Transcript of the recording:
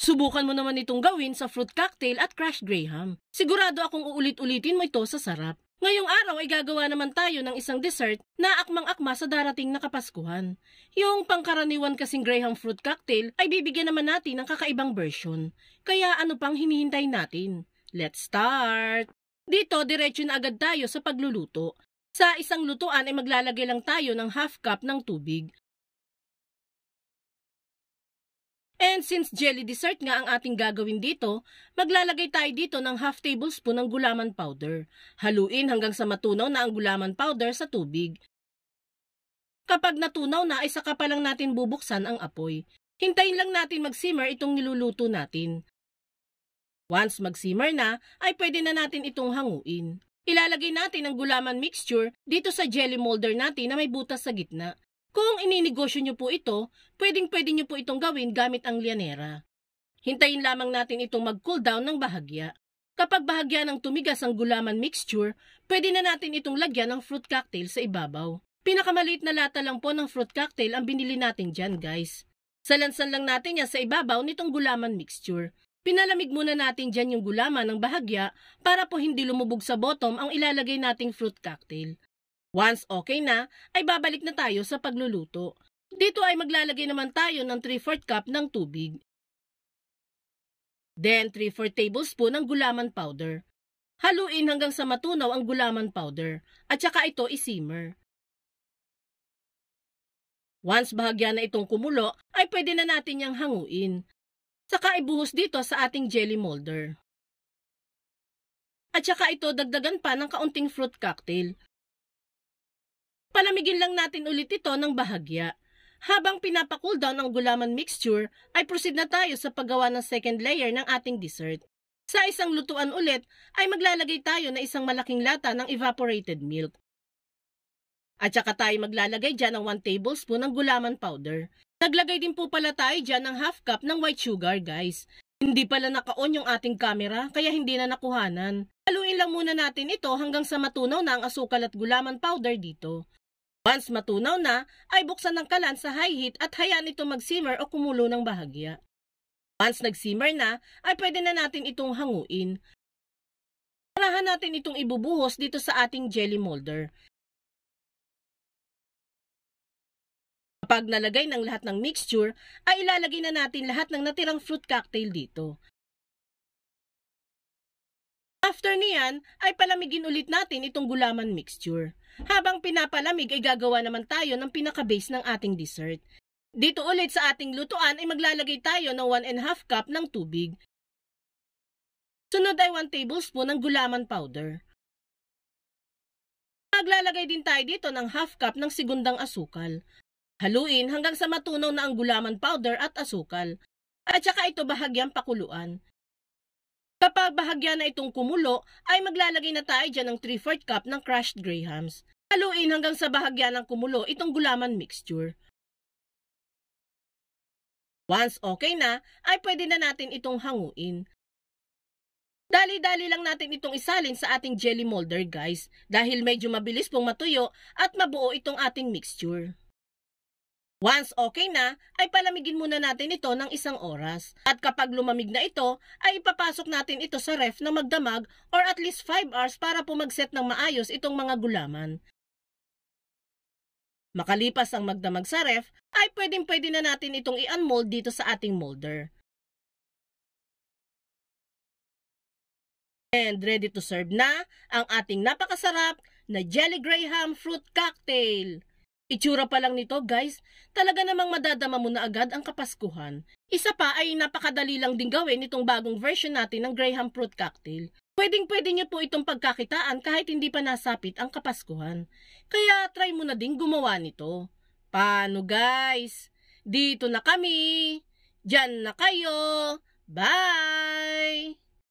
Subukan mo naman itong gawin sa fruit cocktail at crushed graham. Sigurado akong uulit-ulitin mo ito sa sarap. Ngayong araw ay gagawa naman tayo ng isang dessert na akmang-akma sa darating na Kapaskuhan. Yung pangkaraniwan kasing graham fruit cocktail ay bibigyan naman natin ng kakaibang version. Kaya ano pang hinihintay natin? Let's start! Dito, diretso na agad tayo sa pagluluto. Sa isang lutuan ay maglalagay lang tayo ng half cup ng tubig And since jelly dessert nga ang ating gagawin dito, maglalagay tayo dito ng half tablespoon ng gulaman powder. Haluin hanggang sa matunaw na ang gulaman powder sa tubig. Kapag natunaw na ay saka pa lang natin bubuksan ang apoy. Hintayin lang natin mag-simmer itong niluluto natin. Once mag-simmer na, ay pwede na natin itong hanguin. Ilalagay natin ang gulaman mixture dito sa jelly molder natin na may butas sa gitna. Kung ininegosyo nyo po ito, pwedeng-pwede nyo po itong gawin gamit ang lianera. Hintayin lamang natin itong mag-cool down ng bahagya. Kapag bahagya ng tumigas ang gulaman mixture, pwede na natin itong lagyan ng fruit cocktail sa ibabaw. Pinakamaliit na lata lang po ng fruit cocktail ang binili natin dyan guys. Salansan lang natin yan sa ibabaw nitong gulaman mixture. Pinalamig muna natin dyan yung gulaman ng bahagya para po hindi lumubog sa bottom ang ilalagay nating fruit cocktail. Once okay na, ay babalik na tayo sa pagluluto. Dito ay maglalagay naman tayo ng 3-4 cup ng tubig. Then 3-4 tablespoon ng gulaman powder. Haluin hanggang sa matunaw ang gulaman powder at saka ito isimmer. Once bahagya na itong kumulo, ay pwede na natin yang hanguin. Saka ibuhos dito sa ating jelly molder. At saka ito dagdagan pa ng kaunting fruit cocktail Palamigin lang natin ulit ito ng bahagya. Habang pinapakool down ang gulaman mixture, ay proceed na tayo sa paggawa ng second layer ng ating dessert. Sa isang lutuan ulit, ay maglalagay tayo na isang malaking lata ng evaporated milk. At saka tayo maglalagay dyan ng 1 tablespoon ng gulaman powder. Naglagay din po pala tayo dyan ng half cup ng white sugar, guys. Hindi pala naka-on yung ating camera, kaya hindi na nakuhanan. Haluin lang muna natin ito hanggang sa matunaw na ang asukal at gulaman powder dito. Once matunaw na, ay buksan ng kalan sa high heat at hayaan ito mag-simmer o kumulo ng bahagya. Once nag-simmer na, ay pwede na natin itong hanguin. Parahan natin itong ibubuhos dito sa ating jelly molder. Kapag nalagay ng lahat ng mixture, ay ilalagay na natin lahat ng natirang fruit cocktail dito. After niyan, ay palamigin ulit natin itong gulaman mixture. Habang pinapalamig ay gagawa naman tayo ng pinaka-base ng ating dessert. Dito ulit sa ating lutuan ay maglalagay tayo ng 1 and half cup ng tubig. Sunod ay 1 tablespoon ng gulaman powder. Maglalagay din tayo dito ng half cup ng segundang asukal. Haluin hanggang sa matunaw na ang gulaman powder at asukal. At saka ito bahagyang pakuluan. Kapag bahagya na itong kumulo, ay maglalagay na tayo dyan ng 3-4 cup ng crushed grahams. Haluin hanggang sa bahagya ng kumulo itong gulaman mixture. Once okay na, ay pwede na natin itong hanguin. Dali-dali lang natin itong isalin sa ating jelly molder guys dahil medyo mabilis pong matuyo at mabuo itong ating mixture. Once okay na, ay palamigin muna natin ito ng isang oras. At kapag lumamig na ito, ay ipapasok natin ito sa ref na magdamag or at least 5 hours para po mag-set ng maayos itong mga gulaman. Makalipas ang magdamag sa ref, ay pwedeng pwede na natin itong i-unmold dito sa ating molder. And ready to serve na ang ating napakasarap na Jelly Graham Fruit Cocktail. Itsura pa lang nito guys, talaga namang madadama mo na agad ang kapaskuhan. Isa pa ay napakadali lang din gawin itong bagong version natin ng Graham Fruit Cocktail. Pwedeng pwede niyo po itong pagkakitaan kahit hindi pa nasapit ang kapaskuhan. Kaya try mo na din gumawa nito. Paano guys? Dito na kami. Diyan na kayo. Bye!